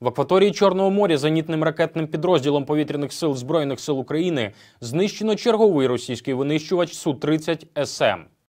В акваторії Чорного моря зенітним ракетним підрозділом повітряних сил Збройних сил України знищено черговий російський винищувач Су-30 СМ.